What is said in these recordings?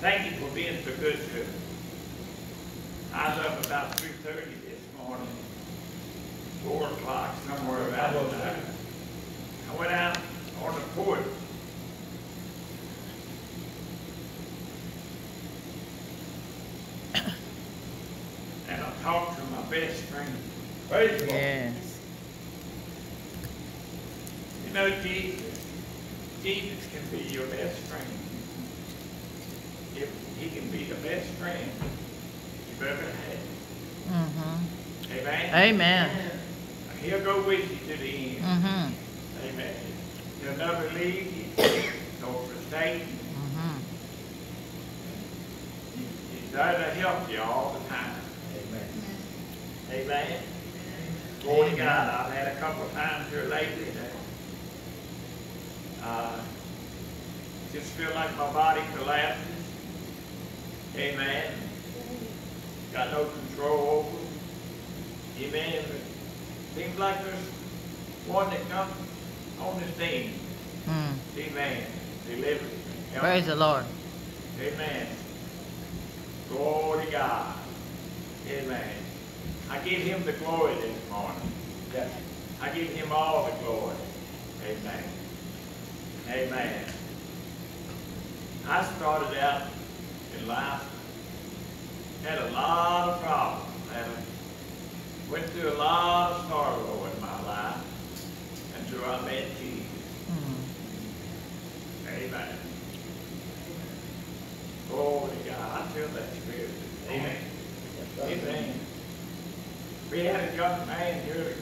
Thank you for being so good to us. I was up about three thirty this morning, four o'clock, somewhere around there. I went out on the porch. And I talked to my best friend. Praise the Lord. Yes. You know, Jesus, Jesus can be your best friend. If he can be the best friend you've ever had. Mm-hmm. Amen? Amen. He'll go with you to the end. Mm-hmm. Amen. He'll never leave you, nor forsake you. Mm-hmm. He's there to help you all the time. Amen. Amen. Glory to God. I've had a couple of times here lately that uh, just feel like my body collapses. Amen. Got no control over it. Amen. Seems like there's one that comes on the scene. Mm. Amen. Delivers me. Help Praise the Lord. Amen. Glory to God. Amen. I give him the glory this morning. Yes. I give him all the glory. Amen. Amen. I started out in life, had a lot of problems. Went through a lot of sorrow in my life until I met Jesus. Mm. Amen. Glory to God. I feel that spirit. Amen. Amen. We had a young man here.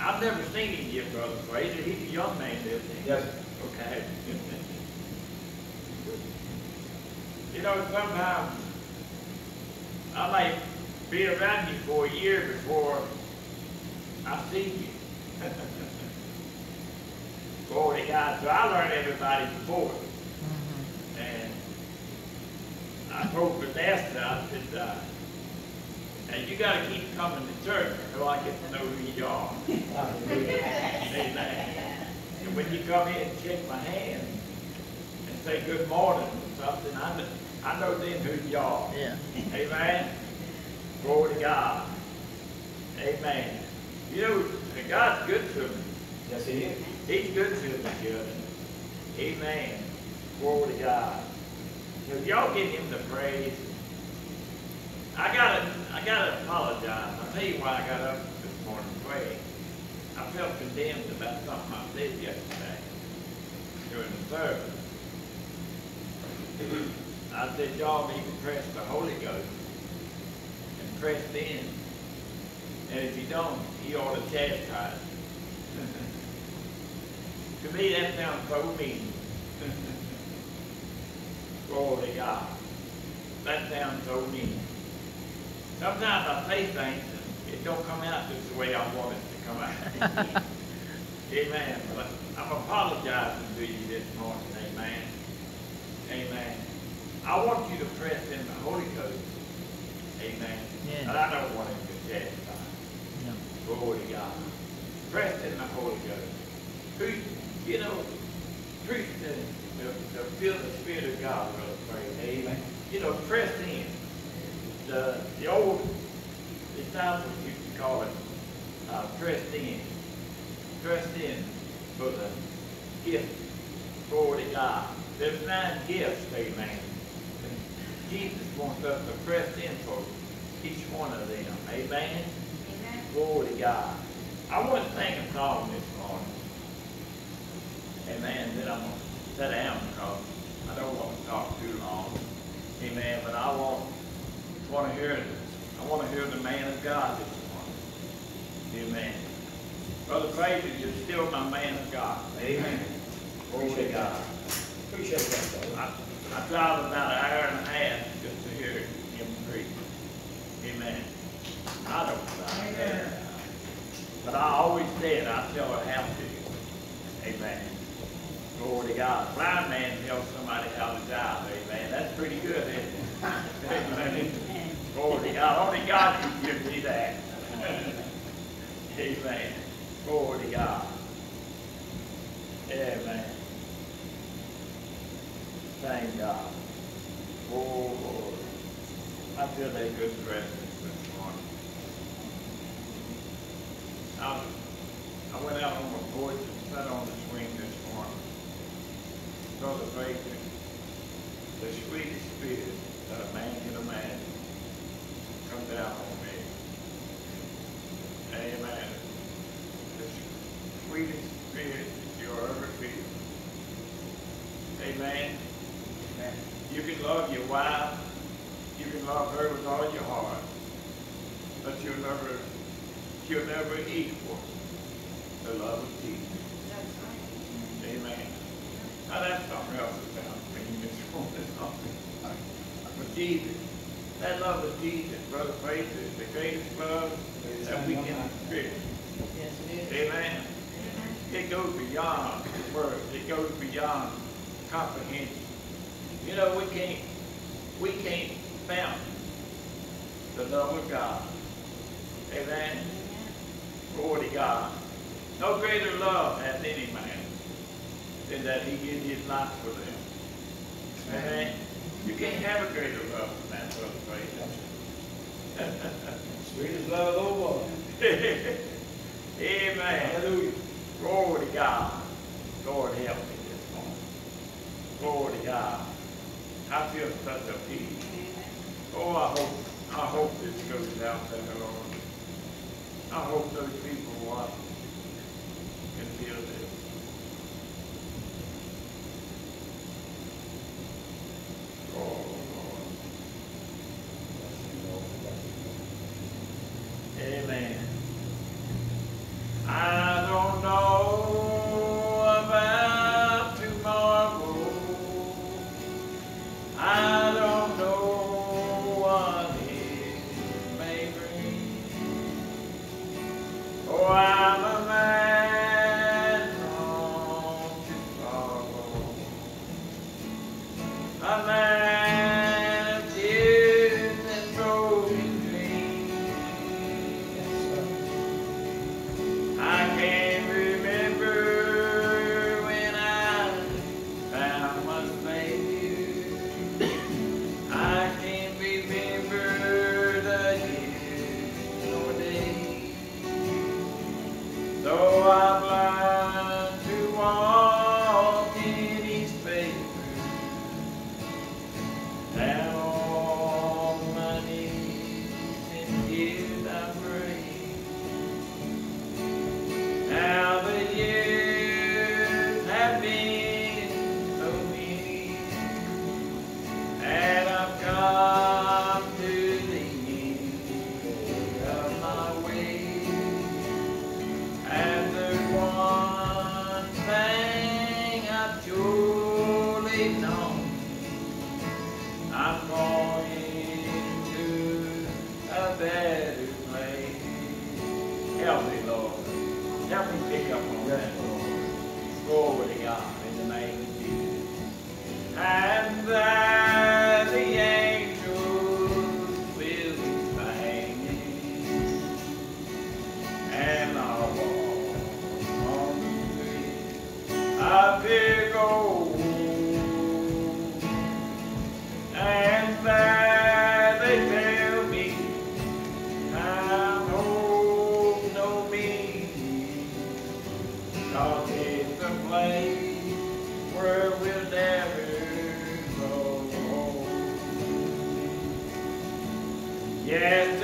I've never seen him yet, Brother Frazier. He's a young man, isn't he? Yes. Okay. you know, sometimes I might be around you for a year before I see you. Glory to God. So I learned everybody's voice. Mm-hmm. And I told Vanessa, I said, uh, and you gotta keep coming to church until I get to know who you are. Amen. And when you come in and shake my hand and say good morning or something, I know, I know then who you are. Yeah. Amen. Glory to God. Amen. You know, God's good to me. Yes, he is. He's good to me, children. Amen. Glory to God. So y'all give him the praise. I gotta, I gotta apologize. I'll tell you why I got up this morning to pray. I felt condemned about something I said yesterday during the service. I said, y'all need to press the Holy Ghost and press in. And if you don't, he ought to chastise. To me, that sounds so mean. Glory to God. That sounds so mean. Sometimes I say things and it don't come out just the way I want it to come out. Amen. But I'm apologizing to you this morning. Amen. Amen. I want you to press in the Holy Ghost. Amen. Yeah. But I don't want him to chastise. No. Glory to God. Press in the Holy Ghost. Who, you know, preach the, the, the feel the Spirit of God, brother. Praise. Amen. You know, press in. The, the old disciples used to call it uh, pressed in. Pressed in for the gift. Glory to God. There's nine gifts, amen. Jesus wants us to press in for each one of them. Amen. Glory to God. I want to sing a song this morning. Amen. Then I'm going to sit down because I don't want to talk too long. Amen. But I want, want to hear I want to hear the man of God this morning. Amen. Brother Frazier, you're still my man of God. Amen. Glory to God. Appreciate that, brother. I, drive about an hour and a half just to hear him preach. Amen. I don't drive that. But I always said I tell her how to. Amen. Glory to God. Blind man tells somebody how to drive. Amen. That's pretty good, isn't it? Amen. Glory to God. Only God can give me that. Amen. Glory to God. Amen. Thank God. Oh, I feel that good presence this morning. I, I went out on my porch and sat on the swing this morning. Baker, the sweetest spirit that a man can imagine come down on me. Amen. The sweetest spirit you'll ever feel. Amen. You can love your wife. You can love her with all your heart. But you'll never, you'll never equal the love of Jesus. Amen. Now that's something else about me this morning. But Jesus, that love of Jesus, Brother Faith, is the greatest love that we can experience. Yes, it is. Amen. It goes beyond words. It goes beyond comprehension. You know, we can't, we can't found the love of God. Amen. Glory to God. No greater love hath any man than that he gave his life for them. Amen. You can't have a greater love than that, brother Frazier. Sweetest love of the world. Amen. Hallelujah. Glory to God. Lord help me this morning. Glory to God. I feel such a peace. Oh, I hope, I hope this goes out there, Lord. I hope those people watching can feel Yes,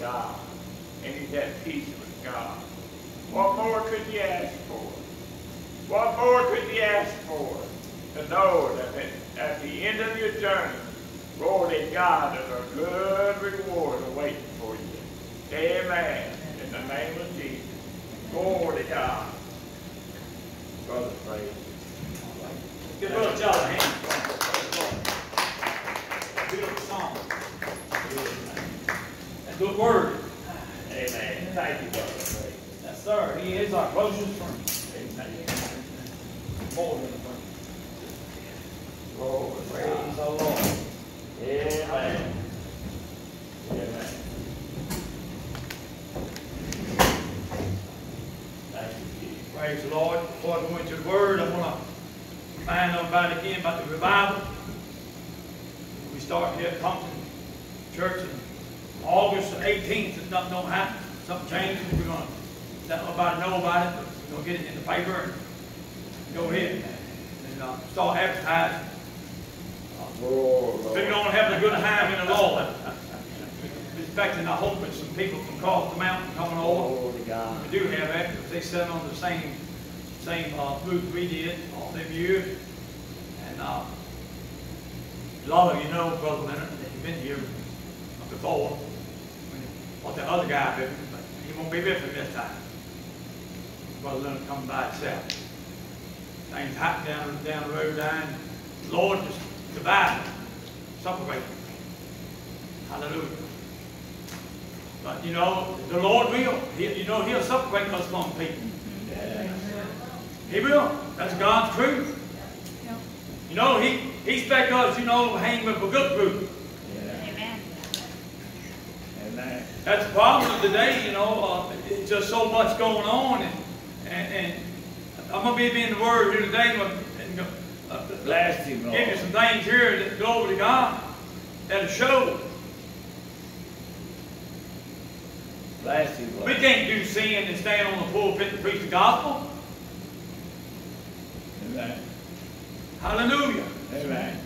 God. And he's at peace with God. What more could you ask for? What more could you ask for? To know that at- the end of your journey, to God, there's a good reward awaiting for you. Amen. In the name of Jesus. Glory to God. Brother, praise. Give Brother Charlie a hand. Beautiful song. And good word. Amen. Thank you, brother. Yes, sir. He is our closest friend. Amen. More than a friend. Glory Praise the Lord. Amen. Amen. Thank you, Jesus. Praise the Lord. Before I go into the word, I want to out about again about the revival. We start here at Compton Church in August 18th. If nothing don't happen, something changes, we're going to let nobody know about it. We're going to get it in the paper and go ahead and uh, start advertising. Glory, Figuring on have a good time in the Lord. Expecting, I hope, that some people from across the mountain coming over. Glory to God. We do have that, because they sat on the same, same, uh, booth we did all them years. And, uh, a lot of you know Brother Leonard, that he's been here before. What the other guy but he won't be with him this time. Brother Leonard come by himself. Things happen down, down the road, down, Lord just divided, separated. Hallelujah. But you know, the Lord will. He, you know, He'll separate us from people. He will. That's God's truth. You know, He He expects us, you know, hang with a good group. Amen. Amen. That's the problem of today, you know, uh, it's just so much going on, and, and, and I'm gonna be in the Word here today, and, and uh, Bless you, Lord. give you some things here that glory to God that'll show. Bless you, We can't do sin and stand on the pulpit and preach the gospel. Amen. Hallelujah. Amen.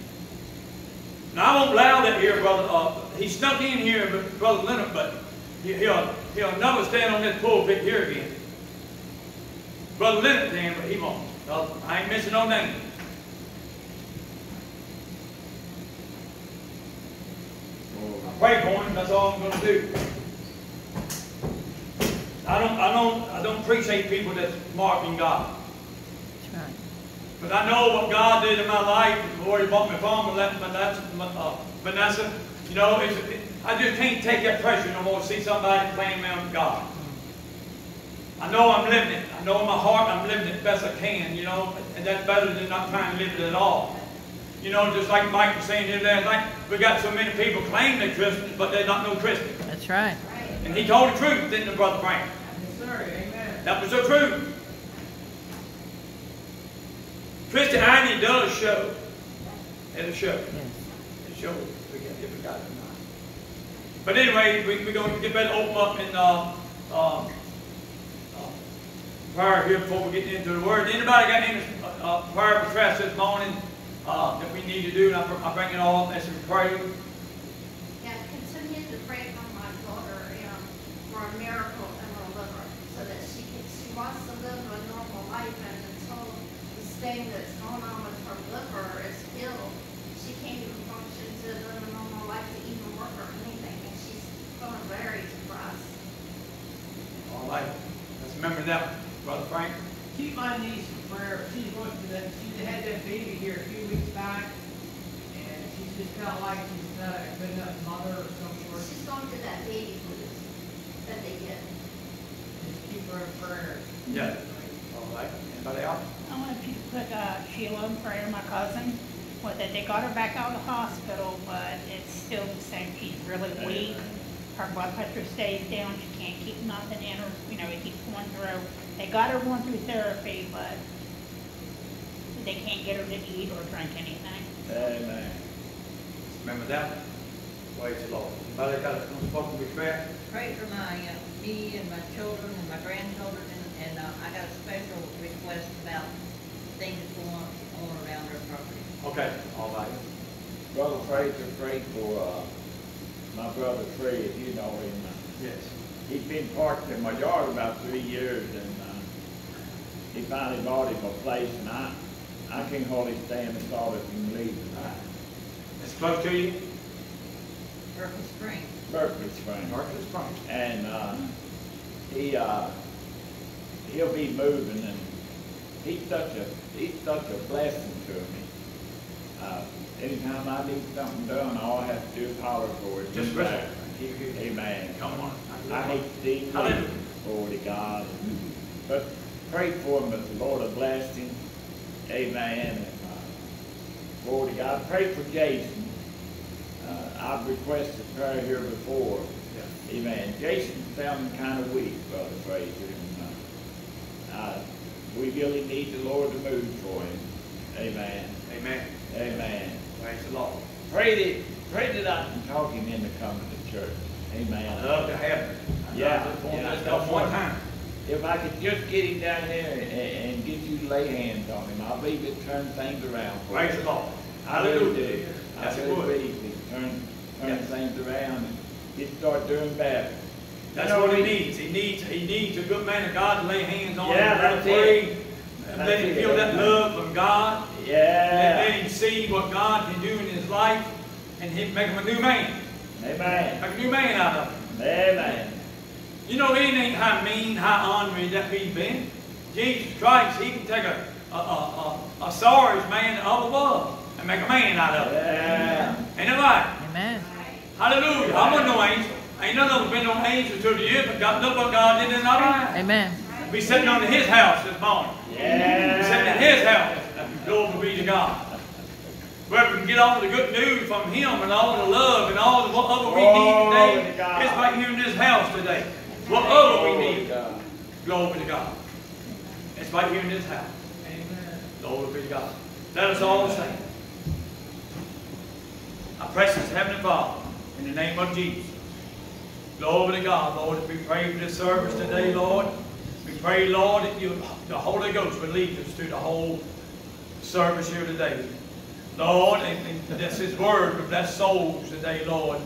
Now I won't allow that here, brother. Uh, he snuck in here, but brother Leonard, but he'll he'll never stand on this pulpit here again. Brother Leonard can, but he won't. I ain't mentioning no name. I pray for him. That's all I'm going to do. I don't I don't I don't appreciate people that's marking God. That's right. But I know what God did in my life, and Lord, He brought me from and left Manasseh, uh, Manasseh. You know, it's, it, I just can't take that pressure no more to see somebody claim them God. I know I'm living it. I know in my heart I'm living it best I can, you know, and that's better than not trying to live it at all. You know, just like Mike was saying here last night, we got so many people claim they're Christians, but they're not no Christians. That's right. And he told the truth, didn't he, Brother Frank? Yes, sir. Amen. That was the truth. Christianity does show. It'll show. Yes. It shows. We got, if we got it or not. But anyway, we, we're going to get ready to open up in uh, uh, uh, prayer here before we get into the Word. Anybody got any uh, uh, prayer requests this morning uh, that we need to do? And I, I bring it all up as we pray. Yeah, continue to pray for my daughter, um, for a miracle in her liver, so that she can, she wants to live a normal life and until the everything that's going on with her liver is still, she can't even function to live a normal life to even work or anything, and she's going very depressed. All right, let's remember that, Brother Frank. Keep my niece in prayer. She's going through that, she had that baby here a few weeks back. And she's just kind of like, she's not a good enough mother or some sort. She's going through that baby blues that they get. Just keep her in prayer. Yeah. All right, anybody else? I want to put uh, Sheila in prayer, my cousin. What, that they got her back out of the hospital, but it's still the same. She's really weak. Her blood pressure stays down. She can't keep nothing in her, you know, it keeps going through. They got her going through therapy, but they can't get her to eat or drink anything. Amen. Remember that? Praise the Lord. Anybody got a unspoken request? Pray for my, uh, me and my children and my grandchildren, and, and uh, I got a special request about things going on around our property. Okay, all right. Brother Frazier prayed for, uh, my brother Fred, you know him. Yes. He's been parked in my yard about three years and, uh, he finally bought him a place and I, I can hardly stand the thought of him leaving. It's close to you? Berkeley Springs. Berkeley Springs. Marcus Springs. And, uh, he, uh, he'll be moving and he's such a, he's such a blessing to me. Uh, anytime I need something done, all I have to do is holler for it. Just he- Amen. Come on. I hate to see Hallelujah. glory to God. But pray for him that the Lord will bless him. Amen. Glory to God. Pray for Jason. Uh, I've requested prayer here before. Yeah. Amen. Jason found him kind of weak, Brother Frazier. And, uh, uh, we really need the Lord to move for him. Amen. Amen. Amen. Praise the Lord. Pray that, pray that I can talk him into coming to church. Amen. I love to have him. Yeah, yeah, that one time. If I could just get him down here and, and get you to lay hands on him, I believe it turn things around for Praise the Lord. I Hallelujah. do. I really believe it turn, turn Yes. things around and get start doing better. That's You know, what he needs. He needs, he needs a good man of God to lay hands on him. Yeah, that's pray, it. That's Let him feel that love from God. And Yeah. let him see what God can do in his life and he make him a new man. Amen. Make a new man out of him. Amen. You know, it ain't how mean, how ornery that he's been. Jesus Christ, he can take a, a, a, a, a sorry man up above and make a man out of it. Yeah. Ain't that right? Amen. Hallelujah. I wasn't no angel. Ain't none of them been no angel to the year, but God, look what God did in our life. Amen. Be sitting on his house this morning. Be sitting in his house. Glory be to God. Where we can get all the good news from him and all the love and all the whatever we need today. God. It's right here in this house today. Whatever we need. God. Glory to God. It's right here in this house. Amen. Glory be to God. Let us all sing. Our precious Heavenly Father, in the name of Jesus. Glory to God, Lord, as we pray for this service today, Lord. We pray, Lord, that you, the Holy Ghost will lead us through the whole service here today. Lord, and, that's His word will bless souls today, Lord.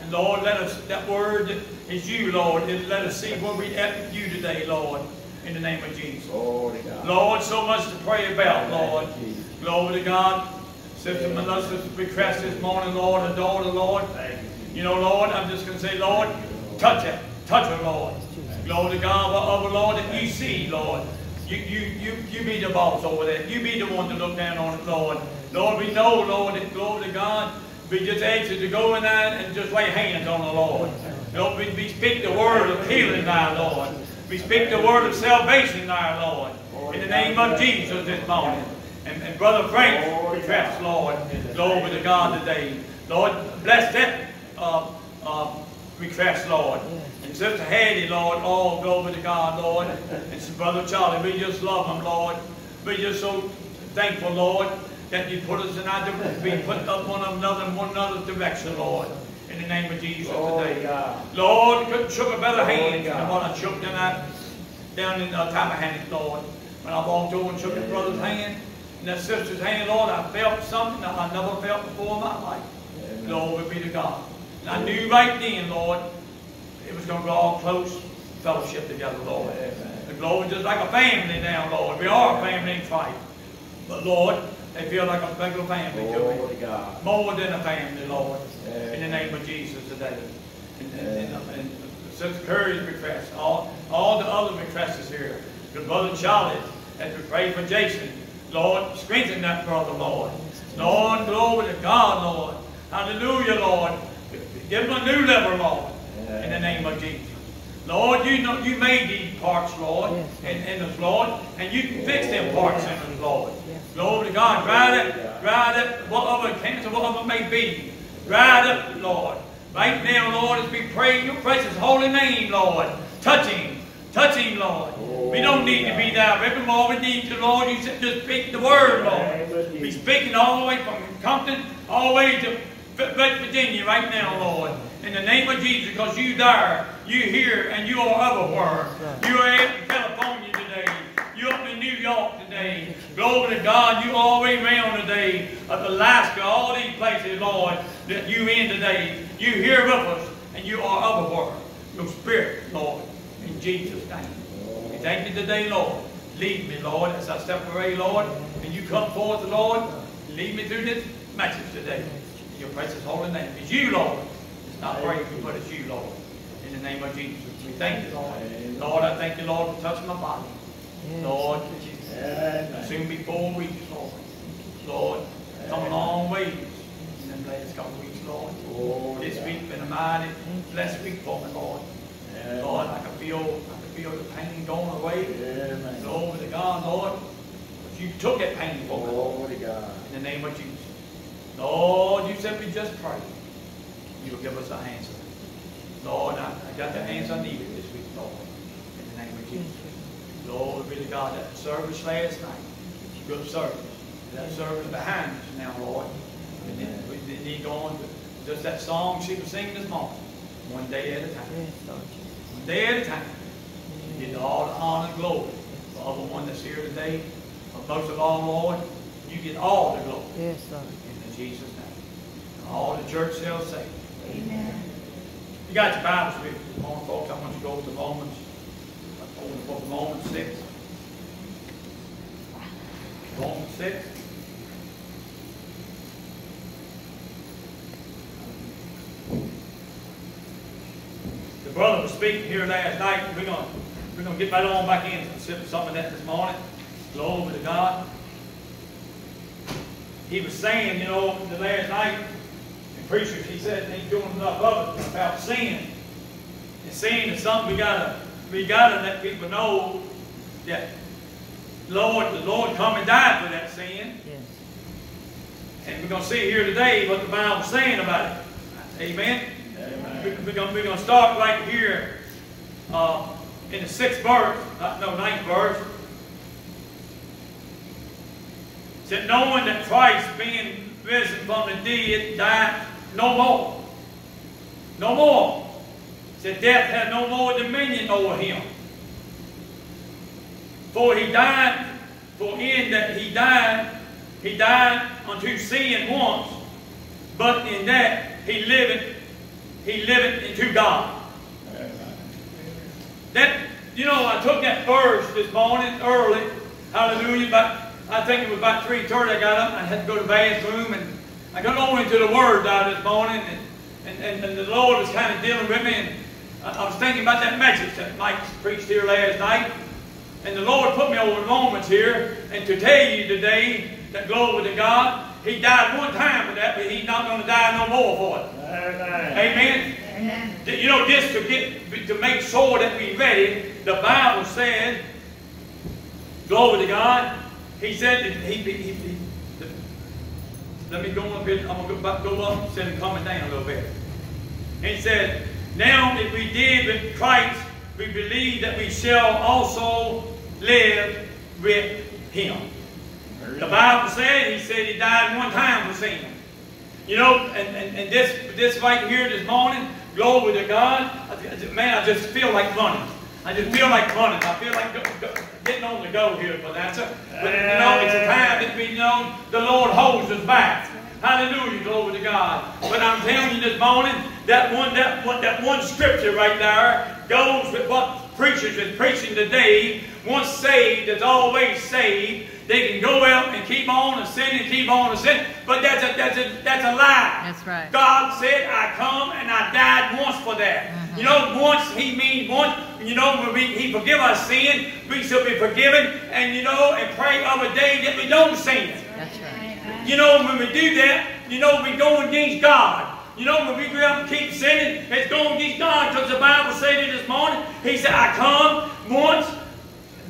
And Lord, let us, that word is you, Lord. And let us see where we at with you today, Lord, in the name of Jesus. Glory to God. Lord, so much to pray about, Lord. Glory to God. Sister Melissa's request this morning, Lord, her daughter, Lord. You. You know, Lord, I'm just going to say, Lord, touch her. Touch her, Lord. Glory to God, whatever, Lord, that you see, Lord. You, you, you, you be the boss over there. You be the one to look down on it, Lord. Lord, we know, Lord, that glory to God. We just ask you to go in there and just lay hands on the Lord. Lord, we, we speak the word of healing now, Lord. We speak the word of salvation now, Lord. In the name of Jesus this morning. And, and Brother Frank requests, Lord, glory to God today. Lord, bless that uh, uh, request, Lord. And Sister Hattie, Lord, all glory to God, Lord. And Brother Charlie, we just love them, Lord. We just so thankful, Lord, that you put us in our, we put up one another in one another's direction, Lord. In the name of Jesus today. God. Lord, couldn't shook a better hand than what I shook that, down in uh, Tappahannock, Lord. When I walked over and shook his brother's hand, and that sister's hand, Lord, I felt something that I never felt before in my life. Amen. Glory be to God. And I knew right then, Lord, it was going to go all close fellowship together, Lord. Amen. The glory just like a family now, Lord. We are a family in Christ. But Lord, they feel like a regular family to me. God. More than a family, Lord. Yeah. In the name of Jesus today. And, and, and, and Sister Curry's request, all, all the other requests here. Your brother Charlie, as we pray for Jason. Lord, strengthen that brother, Lord. Lord, glory to God, Lord. Hallelujah, Lord. Give him a new level, Lord. In the name of Jesus. Lord, you know you made these parts, Lord, in, in us, Lord, and you can fix them parts in us, Lord. Glory to God. Right up, right up, whatever cancer, whatever it may be. Right up, Lord. Right now, Lord, as we pray in your precious holy name, Lord. Touch him. Touch him, Lord. We don't need to be there every more. We need to, Lord. You said just speak the word, Lord. Be speaking all the way from Compton all the way to West Virginia right now, Lord. In the name of Jesus, because you there, you here, and you are everywhere. You are in California today. You up in New York today. Glory to God, you all the way around today. Of Alaska, all these places, Lord, that you in today. You here with us, and you are everywhere. Your spirit, Lord, in Jesus' name. We thank you today, Lord. Lead me, Lord, as I step away, Lord, and you come forth, Lord. Lead me through this message today. In your precious holy name. It's you, Lord. It's not praise you, but it's you, Lord. In the name of Jesus. We thank you, Lord. Lord, I thank you, Lord, for touching my body. Lord, soon be four weeks, Lord. Lord, come a long ways in them last couple weeks, Lord. Oh, this week been a mighty blessed week for me, Lord. Lord, I can feel, I can feel the pain going away. Glory to God, Lord. But you took that pain for me, Lord. Glory to God. In the name of Jesus. Lord, you said we just pray. Give us an answer. Lord, I, I got the answer I needed this week, Lord. In the name of Jesus. Lord, be to God, that service last night, good service. That service behind us now, Lord. And then we didn't need to go on to just that song she was singing this morning. One day at a time. One day at a time. You get all the honor and glory for everyone that's here today. But most of all, Lord, you get all the glory. Yes, Lord. In Jesus' name. And all the church shall say. Amen. You got your Bibles with you. Come folks. I want you to go to Romans. Open the book of Romans 6. Romans 6. The brother was speaking here last night. We're going we're gonna get right on back in and consider some of that this morning. Glory to God. He was saying, you know, the last night, and preachers, he said, ain't doing enough of it about sin. And sin is something we gotta, we gotta let people know that Lord, the Lord come and died for that sin. Yes. And we're going to see here today what the Bible's saying about it. Amen? Amen. We- We're gonna we're going to start right here uh, in the sixth verse, uh, no, ninth verse. It Said, knowing that Christ being risen from the dead died no more. No more. Said, death had no more dominion over him. For he died, for in that he died, he died unto sin once, but in that he liveth, he liveth into God. That, you know, I took that verse this morning early, hallelujah, but I think it was about 3.30 I got up I had to go to the bathroom and I got on into the Word out this morning and, and, and, and the Lord was kind of dealing with me and I, I was thinking about that message that Mike preached here last night. And the Lord put me over Romans here, and to tell you today that glory to God, He died one time for that, but He's not going to die no more for it. Amen. Amen. Amen. You know, just to get to make sure that we're ready, the Bible said, glory to God. He said he, he, he, he- let me go a bit. I'm gonna go back, go up instead of coming down a little bit. And He said, Now if we did with Christ, we believe that we shall also live with him. The Bible said, he said he died one time for sin. You know, and, and, and this this right here this morning, glory to God. Man, I just feel like running. I just feel like running. I feel like go, go, getting on the go here but that's So, but you know, it's a time that we know the Lord holds us back. Hallelujah, glory to God. But I'm telling you this morning, that one, that one, that one scripture right there goes with what preachers is preaching today. Once saved is always saved. they can go out and keep on and sin and keep on and sin. But that's a that's a that's a lie. That's right. God said, I come and I died once for that. Mm. You know, once he means once, you know, when we, he forgive our sin, we shall be forgiven, and you know, and pray of a day that we don't sin. That's right. You know, when we do that, you know, we go against God. You know, when we go out and keep sinning, it's going against God because the Bible said it this morning. He said, I come once,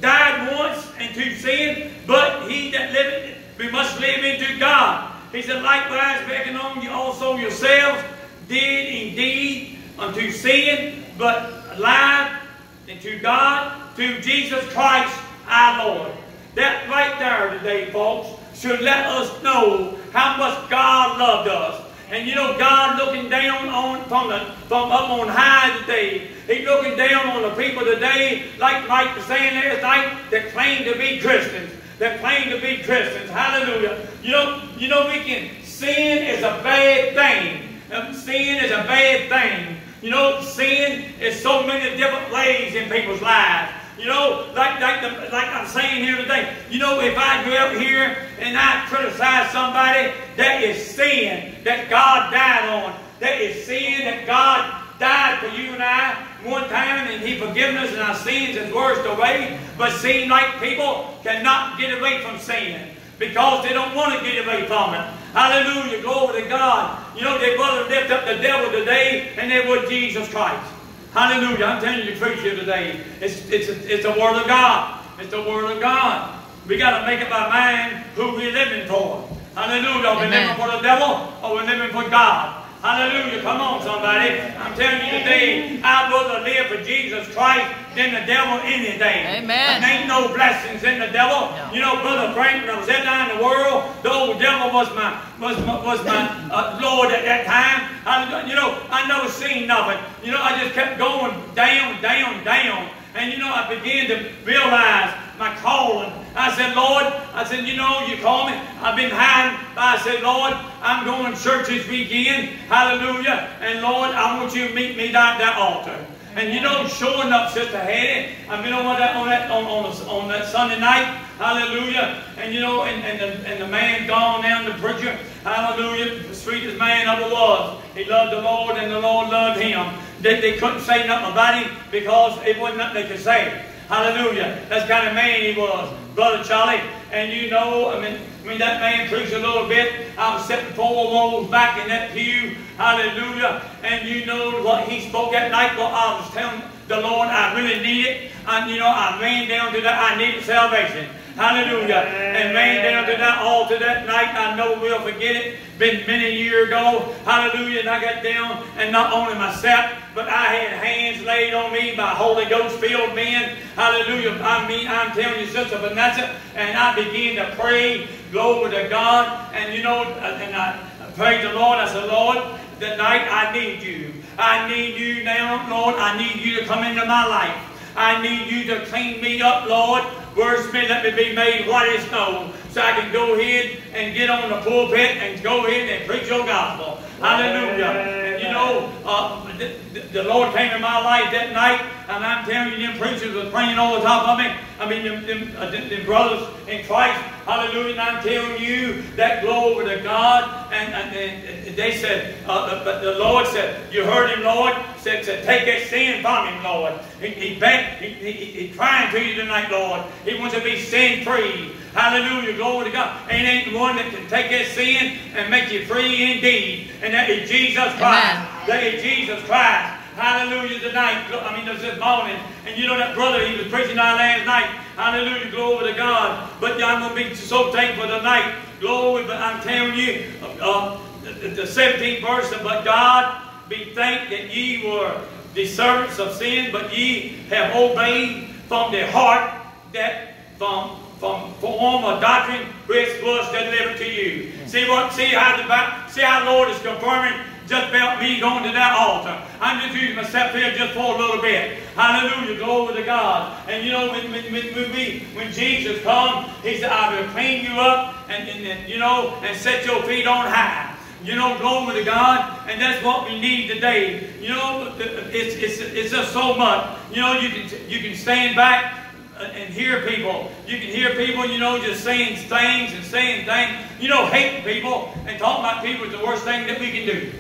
died once into sin, but he that liveth, we must live into God. He said, likewise, begging on you also yourselves, did indeed unto sin, but alive into God, to Jesus Christ our Lord. That right there today, folks, should let us know how much God loved us. And you know, God looking down on from the from up on high today. He's looking down on the people today, like Mike was saying last night, that claim to be Christians. That claim to be Christians. Hallelujah. You know, you know, we can sin is a bad thing. Sin is a bad thing. You know, sin is so many different ways in people's lives. You know, like like the, like I'm saying here today. You know, if I go out here and I criticize somebody, that is sin that God died on. That is sin that God died for you and I one time, and He forgiven us and our sins and washed away. But seem like people cannot get away from sin because they don't want to get away from it. Hallelujah, glory to God. You know, they rather lift up the devil today and they would Jesus Christ. Hallelujah. I'm telling you the truth here today. It's, it's, it's the Word of God. It's the Word of God. We got to make up our mind who we're living for. Hallelujah. Are we living for the devil or we're living for God? Hallelujah. Come on, somebody. I'm telling you today, I'd rather live for Jesus Christ than the devil any day. Amen. There ain't no blessings in the devil. No. You know, Brother Frank, when I was that in the world, the old devil was my was my, was my uh, Lord at that time. I, you know, I never seen nothing. You know, I just kept going down, down, down. And you know, I began to realize my calling. I said, Lord, I said, you know, you call me. I've been hiding. I said, Lord, I'm going to church this weekend. Hallelujah. And Lord, I want you to meet me down at that altar. And you know, sure enough, Sister Hattie, I've been on that on that on, on, on that Sunday night, hallelujah. And you know, and, and the and the man gone down, the preacher, hallelujah, the sweetest man ever was. He loved the Lord and the Lord loved him. They, they couldn't say nothing about him because it wasn't nothing they could say. Hallelujah. That's kind of man he was, Brother Charlie. And you know, I mean, I mean that man preached a little bit. I was sitting four rows back in that pew. Hallelujah. And you know what he spoke that night? Well, I was telling the Lord I really need it. And you know, I ran down to that. I needed salvation. Hallelujah. And ran down to that altar that night. I know we'll forget it. Been many years ago. Hallelujah. And I got down and not only myself, but I had hands laid on me by Holy Ghost filled men. Hallelujah. I mean, I'm telling you, Sister Vanessa, and I began to pray, glory to God. And you know, uh, and I prayed the Lord. I said, Lord, tonight I need you. I need you now, Lord. I need you to come into my life. I need you to clean me up, Lord. Me, let me be made white as snow, so I can go ahead and get on the pulpit and go ahead and preach your gospel. Hallelujah. And you know, uh, the, the- the Lord came in my life that night, and I'm telling you, them preachers was praying over the top of me. I mean, them, them, uh, them, them brothers in Christ. Hallelujah. And I'm telling you that glory to God. And, and, and they said, uh, but the Lord said, you heard him, Lord, said, said take that sin from him, Lord. He, he, begged, he, he, he, crying to you tonight, Lord. He wants to be sin free. Hallelujah. Glory to God. And ain't one that can take that sin and make you free indeed. And that is Jesus Christ. Amen. That is Jesus Christ. Hallelujah tonight. I mean, there's this morning. And you know that brother, he was preaching our last night. Hallelujah. Glory to God. But I'm going to be so thankful tonight. Glory. But I'm telling you, uh, uh, the, the 17th verse, but God be thanked that ye were the servants of sin, but ye have obeyed from the heart that from from form of doctrine which was delivered to you. See what? See how the see how the Lord is confirming just about me going to that altar. I'm just using myself here just for a little bit. Hallelujah, glory to God. And you know when when, when, when we when Jesus come, He said, "I will clean you up and, and, and you know and set your feet on high." You know, glory to God, and that's what we need today. You know, it's, it's, it's just so much. You know, you can you can stand back uh, and hear people. You can hear people, you know, just saying things and saying things. You know, hating people and talking about people is the worst thing that we can do.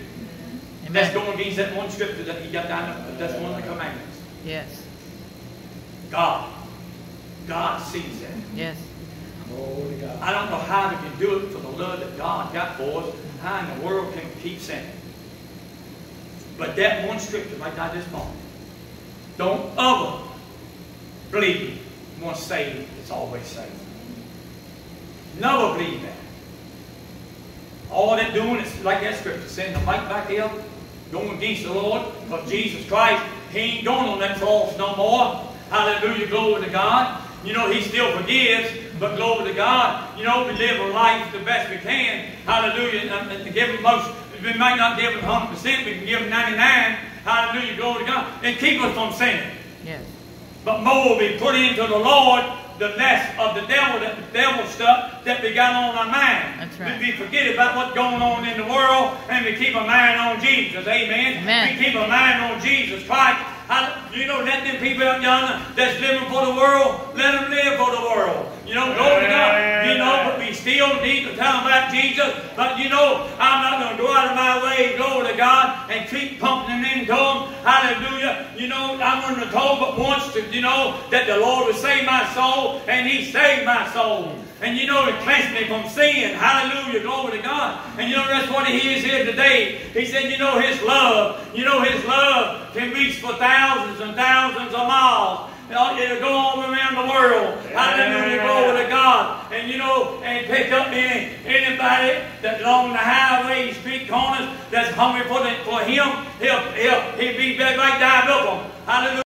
That's going against that one scripture that he got down, that's one of the commandments. Yes, God. God sees that. yes. Glory to God. I don't know how we can do it for the love that God got for us. The world can keep sinning? But that one scripture right now this morning. Don't ever believe once saved, it's always saved. Never believe that. All they're doing is, like that scripture, sending the mic back here, going against the Lord, because Jesus Christ, He ain't going on that cross no more. Hallelujah, glory to God. You know, He still forgives, but glory to God. You know, we live a life the best we can. Hallelujah, and, to give Him most, we might not give Him 100%, we can give Him 99. Hallelujah, glory to God, and keep us from sinning. Yes. But more will be put into the Lord, the less of the devil, that the devil stuff that we got on our mind. That's right. We, we forget about what's going on in the world, and we keep our mind on Jesus. Amen. Amen. We keep our mind on Jesus Christ. How, you know, let them people out yonder that's living for the world, let them live for the world. You know, glory to God. You know, but we still need to tell them about Jesus. But you know, I'm not going to go out of my way, glory to God, and keep pumping them into them. Hallelujah. You know, I wasn't told but once to, you know, that the Lord would save my soul, and He saved my soul. And you know, it cleansed me from sin. Hallelujah. Glory to God. And you know, that's what He is here today. He said, you know, His love, you know, His love can reach for thousands and thousands of miles. It'll go all around the world. Hallelujah. Glory to God. And you know, and pick up any anybody that's along the highway, street corners, that's hungry for, the, for Him. He'll, he'll, he'll be back right there with them. Hallelujah.